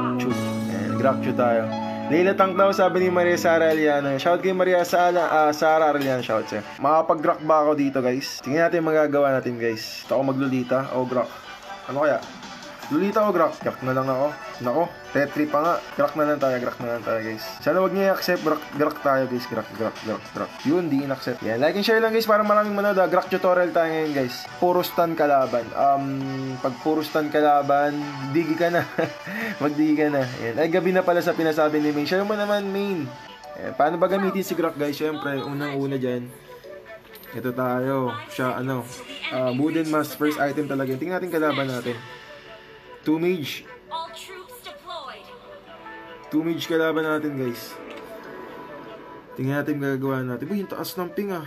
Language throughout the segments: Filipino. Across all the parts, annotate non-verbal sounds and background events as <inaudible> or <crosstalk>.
Grakchu. Ayan, Grakchu tayo. Leila Tank daw, sabi ni Maria Sara Aliano. Shout kay Maria Sara, ah, Sara Aliano, shout sa'yo. Makapag-grak ba ako dito, guys? Tingnan natin magagawa natin, guys. Ito ako maglulita. O, grak. Ano kaya? Lulita o grak? Grak na lang ako. Nako, tetri pa nga. Grak na lang tayo, grak na lang tayo, guys. Sana wag niya i-accept. Grak, grak tayo, guys. Grak, grak, grak, grak. Yun, di in-accept. Yan, like and share lang, guys, para maraming manood. Ah. Grak tutorial tayo ngayon, guys. Puro stun kalaban. Um, pag puro stun kalaban, digi ka na. <laughs> Magdigi ka na. Yan. Ay, gabi na pala sa pinasabi ni Main. Share mo naman, Main. Yan. Paano ba gamitin si Grak, guys? Siyempre, unang-una dyan. Ito tayo. Siya, ano, uh, Wooden Mask. First item talaga. Tingnan natin kalaban natin. 2 mage. All troops deployed. 2 mage kalaban natin guys. Tingnan natin gagawa natin. Uy, yung taas ng ping ah.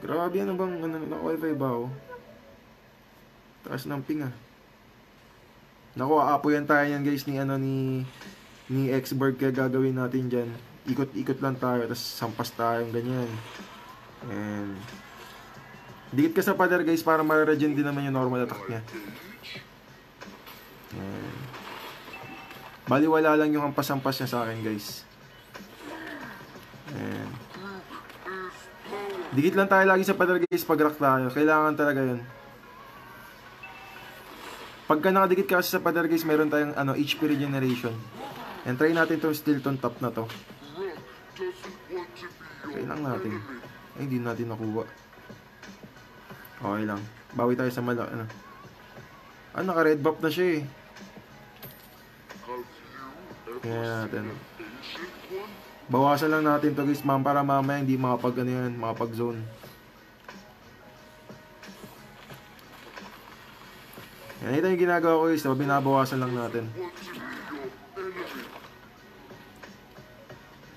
Grabe, ano bang, ano, naka-wifi ba oh? Taas ng ping ah. Naku, aapoyan tayo yan guys ni, ano, ni, ni Xberg kaya gagawin natin dyan. Ikot-ikot lang tayo, tapos sampas tayo, ganyan. And, dikit ka sa pader guys para ma-regen din naman yung normal attack niya. Yan. Baliwala lang yung hampas-hampas niya sa akin, guys. Yan. Dikit lang tayo lagi sa pader, guys, pag rock tayo. Kailangan talaga yun. Pagka nakadikit ka sa pader, guys, meron tayong ano, HP regeneration. And try natin itong Stilton top na to. Try lang natin. Ay, hindi natin nakuha. Okay lang. Bawi tayo sa malaki. Ano. Ah, naka-red buff na siya eh. Kaya natin. Bawasan lang natin to guys, ma'am, para mamaya hindi makapag ano yan, makapag zone. Yan, ito yung ginagawa ko guys, binabawasan lang natin.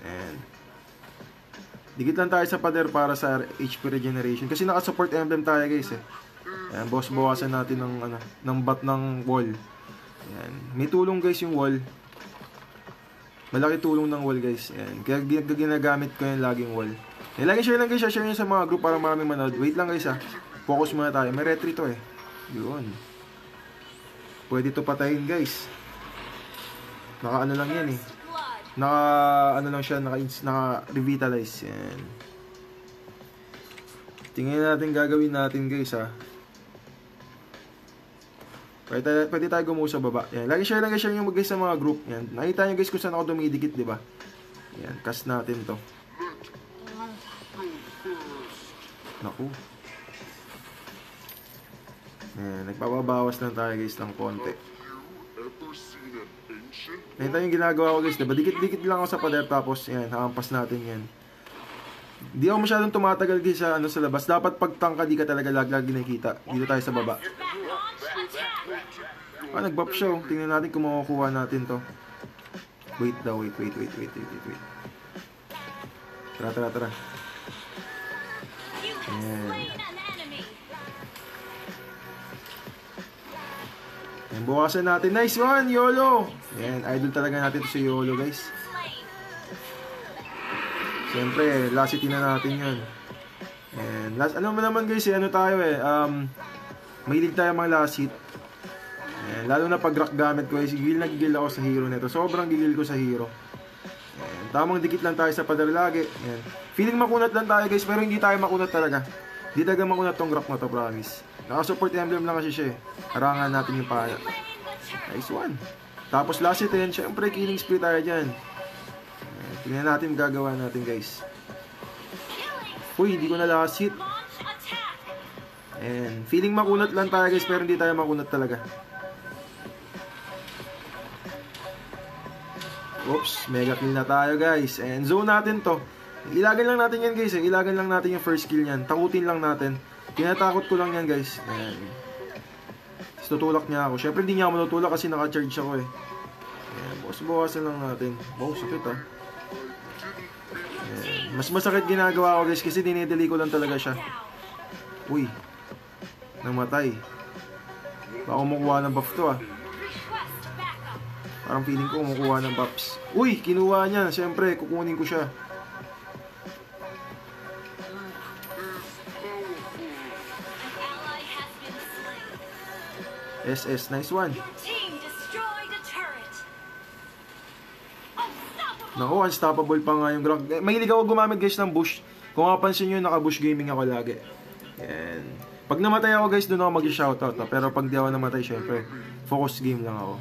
And, Dikit lang tayo sa pader para sa HP regeneration. Kasi naka-support emblem tayo guys eh. Ayan, boss, bawasan natin ng, ano, ng bat ng wall. Ayan. May tulong guys yung wall. Malaki tulong ng wall guys. Ayan. Kaya gin- ginagamit ko yung laging wall. Ayan, lagi share lang guys. Share nyo sa mga group para maraming manood. Wait lang guys ha. Focus muna tayo. May retry to eh. Yun. Pwede to patayin guys. Naka ano lang yan eh. Naka ano lang siya. Naka, naka revitalize. Yan. Tingnan natin gagawin natin guys ha. Pwede, tayo- pwede tayo gumuho sa baba. Yan. Lagi share lang guys, share nyo guys sa mga group. Yan. Nakita nyo guys kung saan ako dumidikit, di ba? Yan. Cast natin to. Naku. Yan. Nagpapabawas lang tayo guys ng konti. Nakita yung ginagawa ko guys, diba? Dikit-dikit lang ako sa pader tapos yan, hakampas natin yan. Di ako masyadong tumatagal guys sa, ano, sa labas. Dapat pagtangka di ka talaga lag-lag nakikita. Dito tayo sa baba. Ah, nag-buff siya. oh. Tingnan natin kung makukuha natin to. Wait daw, wait, wait, wait, wait, wait, wait, wait. Tara, tara, tara. You have Yeah. slain an enemy. Yan, bukasan natin. Nice one, YOLO! Yan, idol talaga natin to si YOLO, guys. Siyempre, last city na natin yun. And last, alam mo naman guys, eh, ano tayo eh, um, mahilig tayo mga last hit. And, lalo na pag rock gamit ko, is gigil na gigil ako sa hero nito. Sobrang gigil ko sa hero. And, tamang dikit lang tayo sa pader lagi. Yan. Feeling makunat lang tayo guys, pero hindi tayo makunat talaga. Hindi talaga makunat tong rock na to, promise. Naka-support emblem lang kasi siya eh. Harangan natin yung pala. Nice one. Tapos last hit syempre killing spree tayo dyan. Ayan, Tingnan natin gagawa natin guys. Uy, hindi ko na last hit. And feeling makunat lang tayo guys, pero hindi tayo makunat talaga. Oops, mega kill na tayo guys. And zone natin to. Ilagan lang natin yan guys. Ilagan lang natin yung first kill niyan. Takutin lang natin. Tinatakot ko lang yan guys. Ayan. Tapos tutulak niya ako. Syempre hindi niya ako matutulak kasi naka-charge ako eh. Ayan, boss, bawasan lang natin. Wow, sakit ah. Mas masakit ginagawa ko guys kasi dinideli ko lang talaga siya. Uy, namatay. Baka kumukuha ng buff to ah. Parang feeling ko kumukuha ng buffs. Uy, kinuha niya. Siyempre, kukunin ko siya. SS, nice one. Naku, unstoppable pa nga yung Gronk. Eh, mahilig ako gumamit guys ng bush. Kung mapapansin nyo, naka-bush gaming ako lagi. Yan. Pag namatay ako guys, doon ako mag-shoutout. Ha? Pero pag di ako namatay, syempre, focus game lang ako.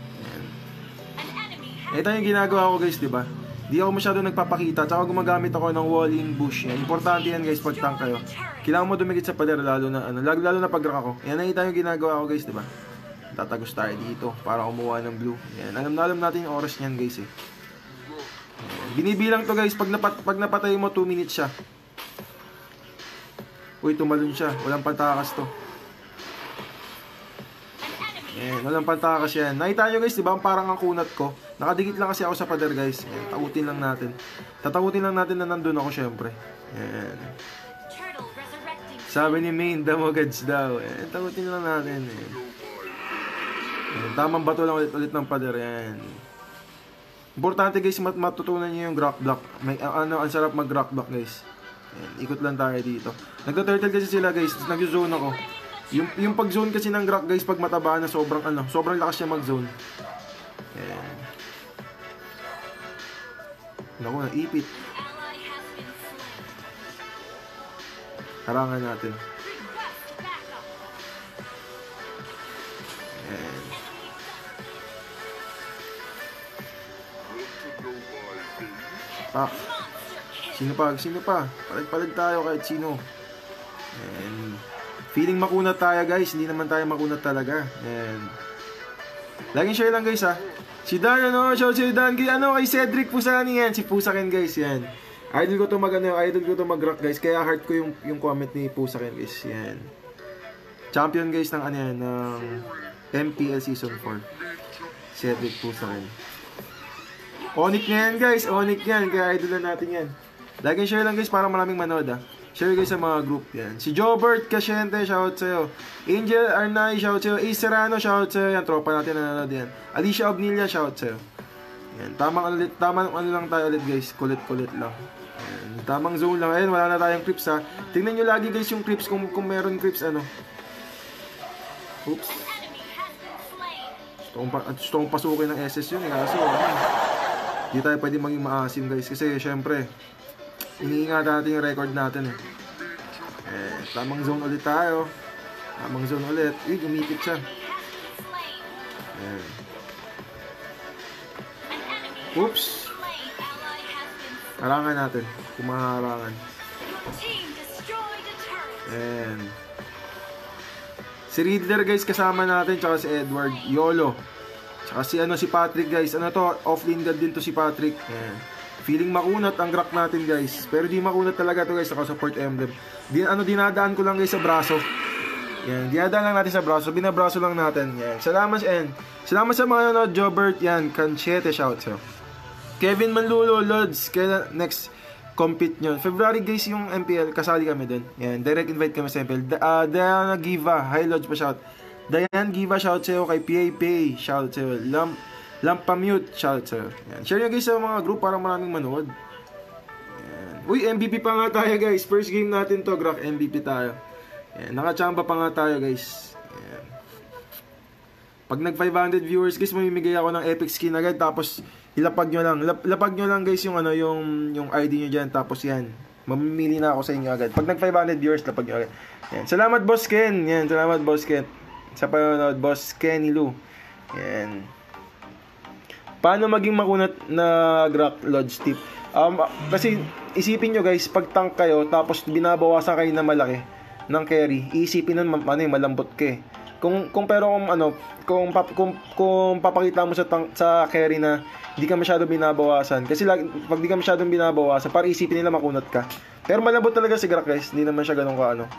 Ito yung ginagawa ko guys, di ba? Di ako masyado nagpapakita, tsaka gumagamit ako ng walling bush. Yan. Importante yan guys pag tank kayo. Kailangan mo dumikit sa pader lalo na ano, lalo, lalo na pag rock ako. Yan nakita yung ginagawa ko guys, di ba? Tatagos tayo dito para kumuha ng blue. Yan. Alam na alam natin yung oras niyan guys eh. Binibilang to guys, pag, napat, pag napatay mo 2 minutes siya. Uy, tumalon siya. Walang pantakas to. An enemy Yan, walang pantakas yan. Nakita nyo guys, di ba? Parang ang kunat ko. Nakadikit lang kasi ako sa pader guys. Yan, takutin lang natin. Tatakutin lang natin na nandun ako syempre. Yan. turtle resurrecting. Sabi ni Main, damogads daw. Yan, takutin lang natin. Yan. Yan, tamang bato lang ulit-ulit ng pader. Yan. Importante guys, mat matutunan nyo yung rock block. May, ah, ano, ang sarap mag rock block guys. Yan, ikot lang tayo dito. Nagka-turtle kasi sila guys, nag-zone ako. Yung, yung pag-zone kasi ng Grok guys, pag mataba na sobrang ano, sobrang lakas niya mag-zone. Yan. Naku, naipit. Harangan natin. Request backup. Yan. Enemy Pak. monster kill. Sino pa? Sino pa? Palag-palag tayo kahit sino. And feeling makunat tayo guys, hindi naman tayo makunat talaga. And laging share lang guys ha. Si Dan ano, shout si Dan kay ano kay Cedric Pusani yan, si Pusakin guys yan. Idol ko to mag ano, idol ko to mag rock guys, kaya heart ko yung yung comment ni Pusakin guys, yan. Champion guys ng ano yan, ng MPL Season 4. Cedric Pusakin. Onic na yan guys, Onic yan, kaya idol na natin yan. Laging share lang guys para maraming manood ah. Share guys sa mga group yan. Si Jobert Casyente, shoutout sa'yo. Angel Arnay, shoutout sa'yo. Ace Serrano, shoutout sa'yo. Yan, tropa natin na nanonood yan. Alicia Obnilia, shoutout sa'yo. Yan, tamang ulit, tamang ano lang tayo ulit guys. Kulit-kulit lang. Yan, tamang zone lang. Ayun, wala na tayong clips ha. Tingnan nyo lagi guys yung clips kung, kung meron clips ano. Oops. Gusto kong, pa- pasukin ng SS yun eh. Kaso, ano, hindi tayo pwede maging maasim guys. Kasi, syempre, iniingatan natin yung record natin eh. Eh, tamang zone ulit tayo. Tamang zone ulit. Uy, umipit siya. Ayan. An enemy Oops. Harangan natin. Kung maharangan. Team destroyed a turret. Ayan. Si Riddler guys kasama natin tsaka si Edward Yolo. Tsaka si ano si Patrick guys. Ano to? Offlane god din to si Patrick. Ayan. Feeling makunat ang Grok natin guys. Pero di makunat talaga to guys sa support emblem. Di, ano dinadaan ko lang guys sa braso. Yan, dinadaan lang natin sa braso. Binabraso lang natin. Yan. Salamat and salamat sa mga nanonood Jobert. Yan, Kanchete shout sa'yo. Kevin Manlulo, Lods, kaya next compete nyo. February guys yung MPL, kasali kami dun. Yan, direct invite kami sa MPL. Da, ah, Diana Giva, hi Lods pa shout. Diane Giva, shout sa'yo kay PAP, shout sa'yo. Lam, Lampamute, sa'yo. Yan. Share nyo guys sa mga group para maraming manood. Yan. Uy, MVP pa nga tayo guys. First game natin to, Grok, MVP tayo. Yan, nakachamba pa nga tayo guys. Yan. Pag nag 500 viewers guys, mamimigay ako ng epic skin agad tapos ilapag nyo lang. Lap- lapag nyo lang guys yung ano yung yung ID nyo diyan tapos yan. Mamimili na ako sa inyo agad. Pag nag 500 viewers, lapag nyo agad. Yan. Salamat Boss Ken. Yan, salamat Boss Ken. Sa panonood, Boss Kenny Lu. Yan. Paano maging makunat na Grak Lodge tip? Um, kasi isipin nyo guys, pag tank kayo tapos binabawasan kayo na malaki ng carry, iisipin nun ano, eh, malambot ka eh. Kung kung pero kung ano, kung pap, kung, kung papakita mo sa tank, sa carry na hindi ka masyado binabawasan kasi lagi, pag di ka masyadong binabawasan, para isipin nila makunat ka. Pero malambot talaga si Grak guys, hindi naman siya ganun ka ano.